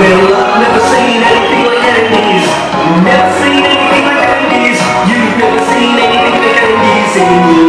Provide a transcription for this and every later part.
We've never seen anything like enemies. Never seen anything like enemies. You've never seen anything like enemies in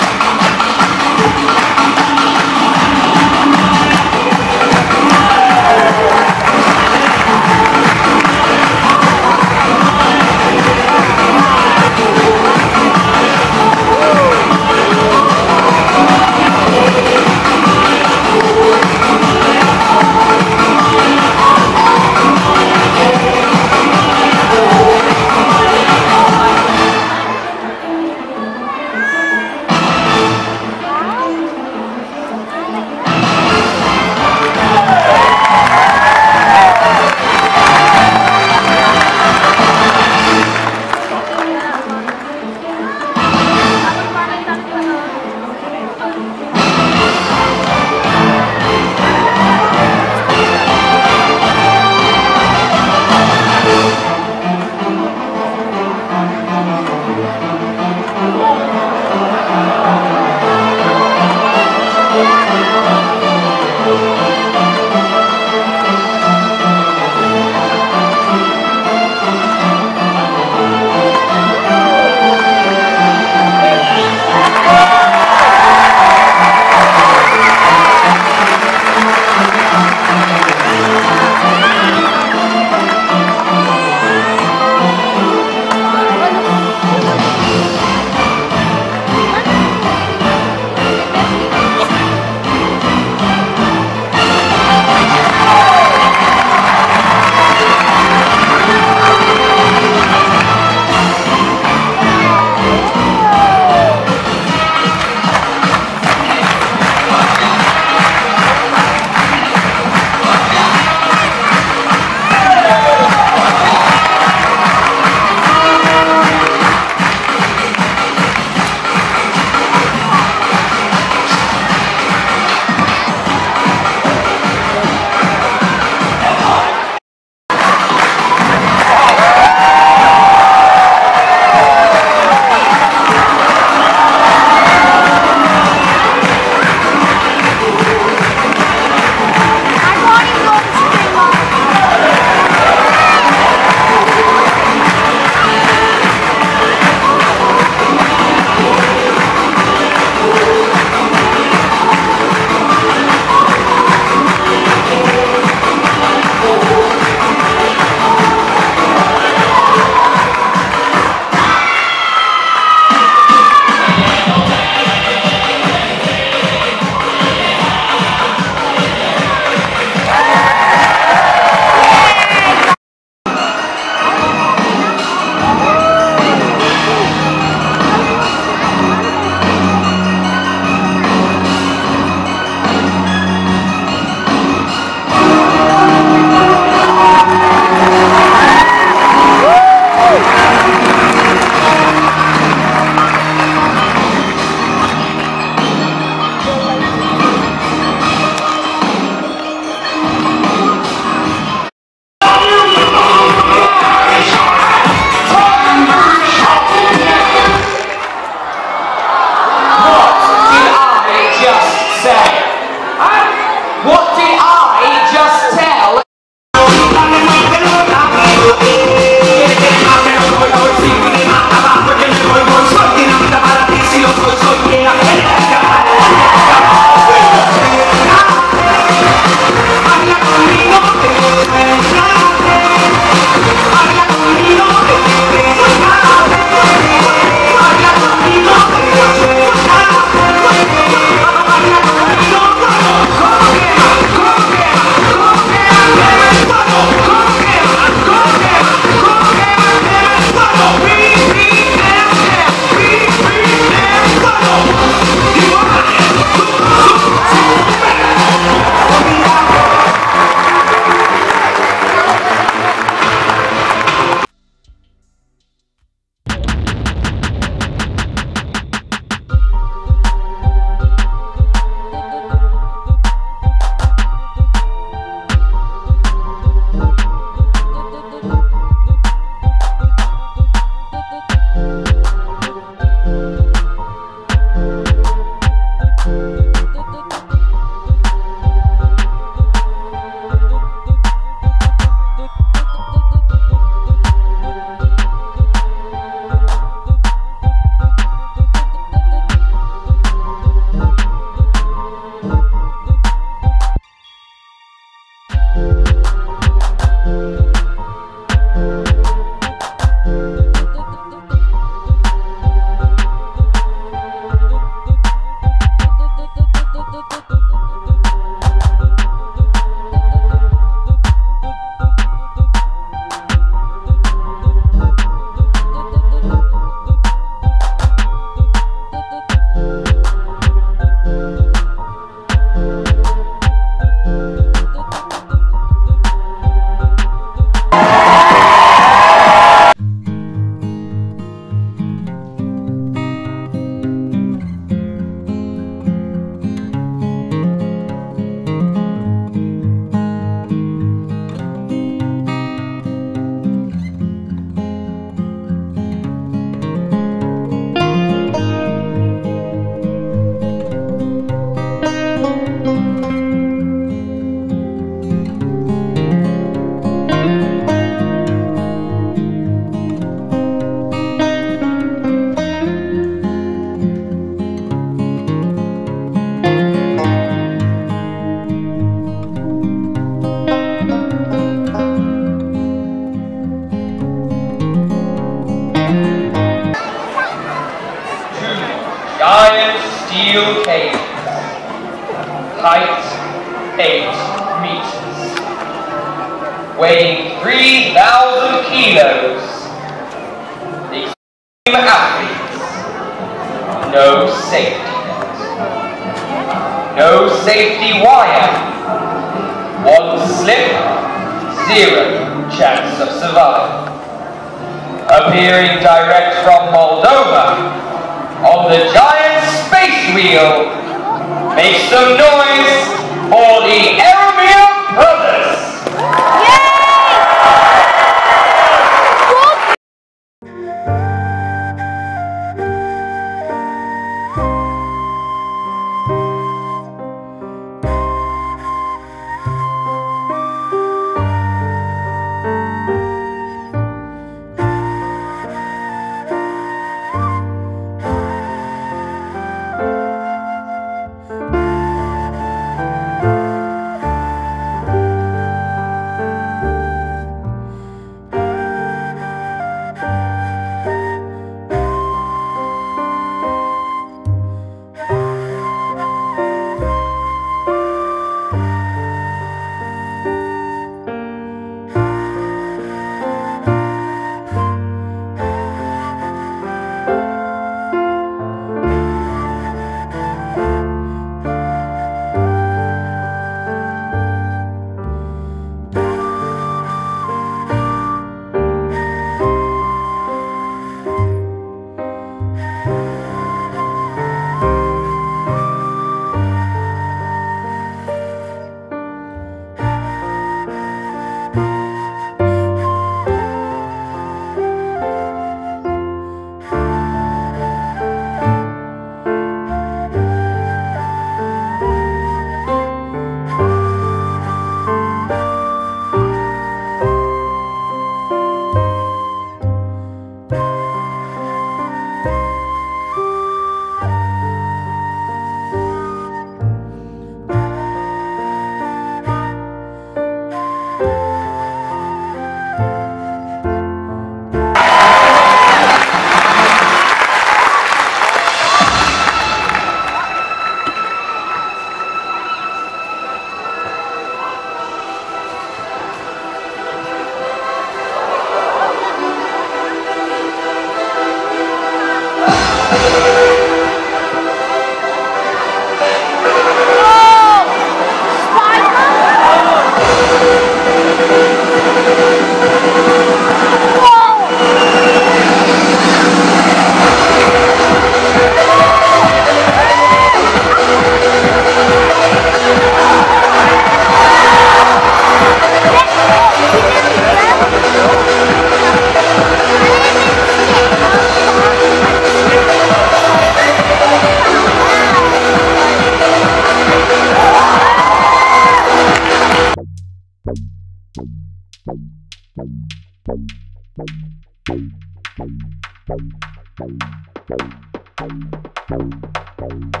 Boom, boom.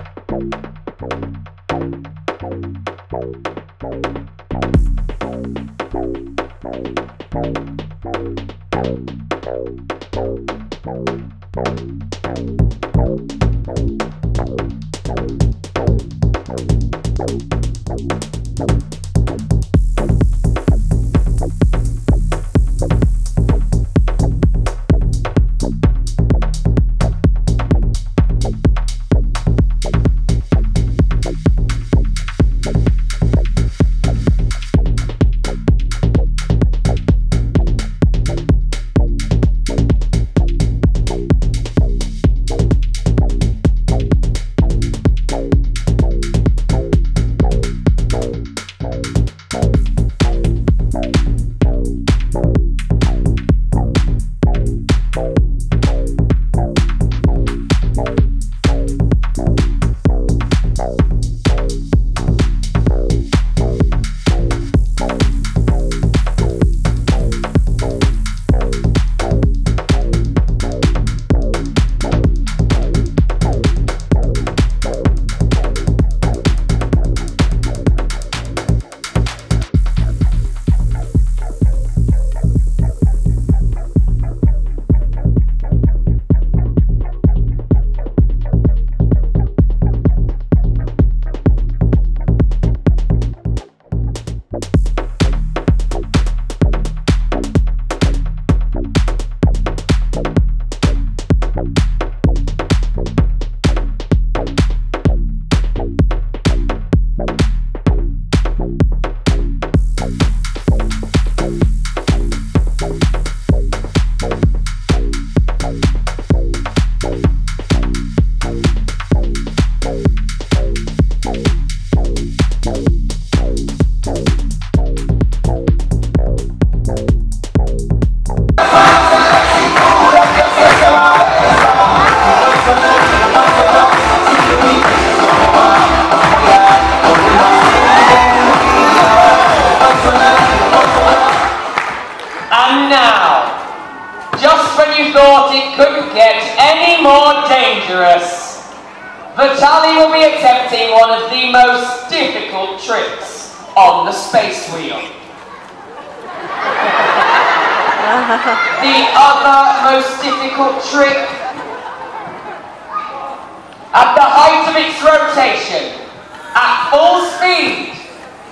Speed,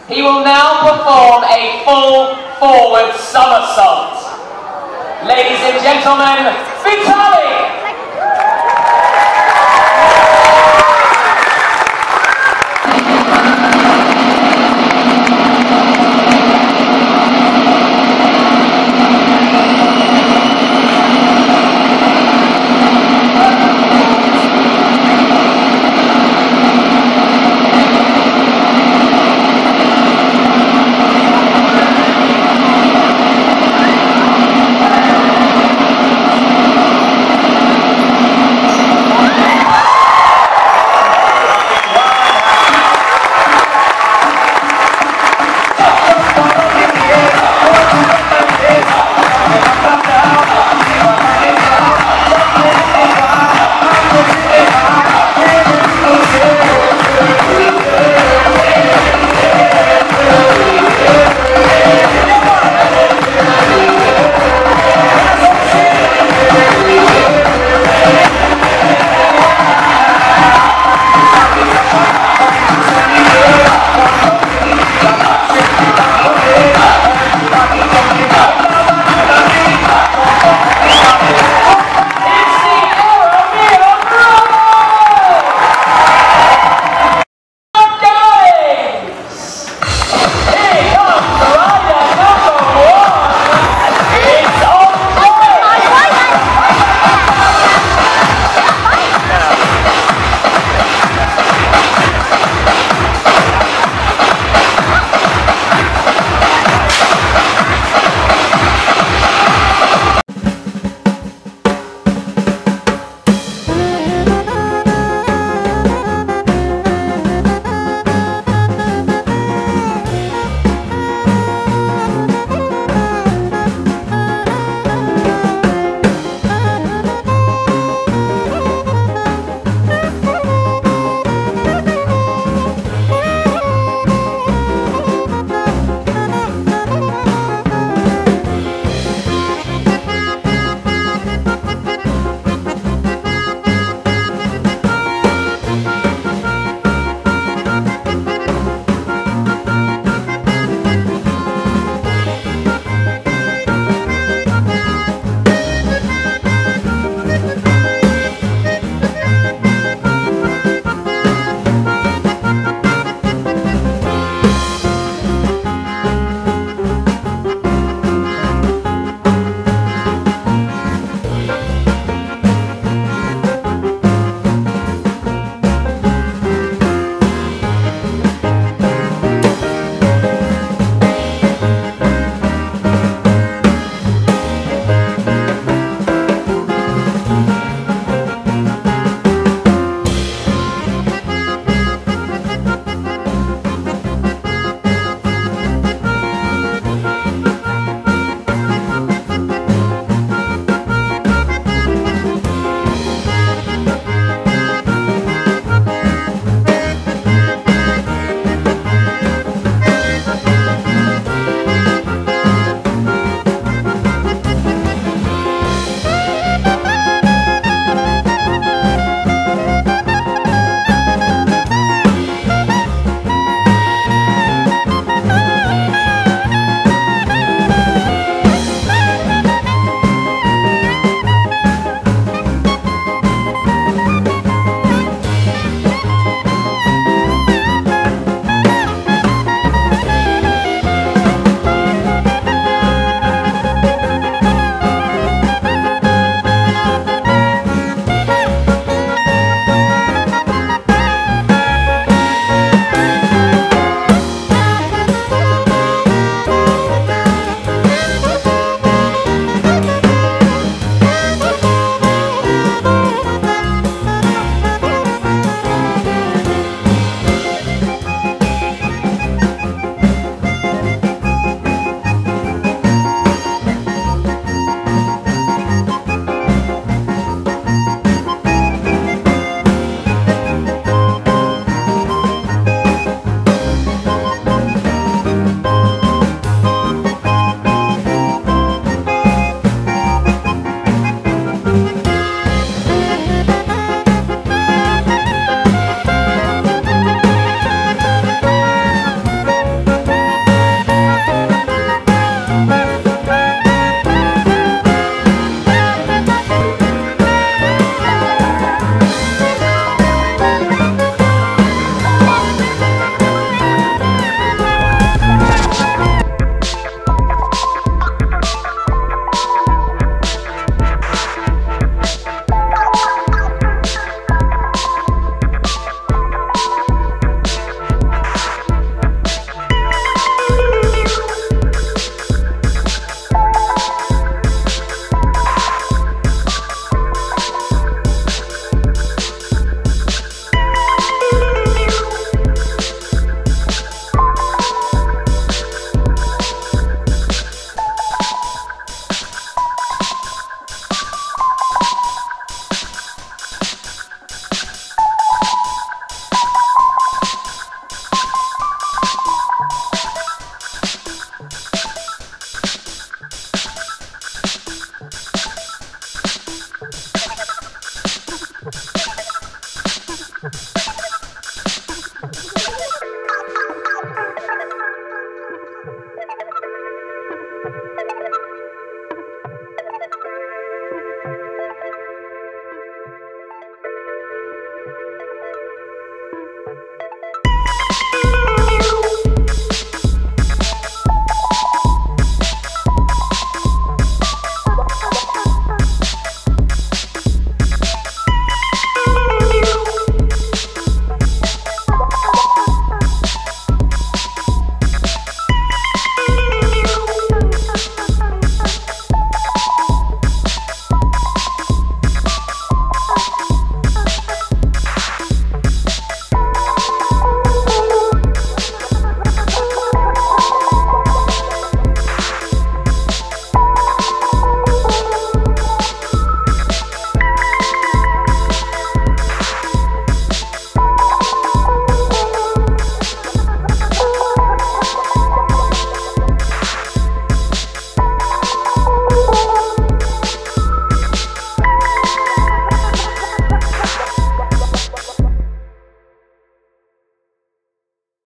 he will now perform a full forward somersault. Ladies and gentlemen, Vitaly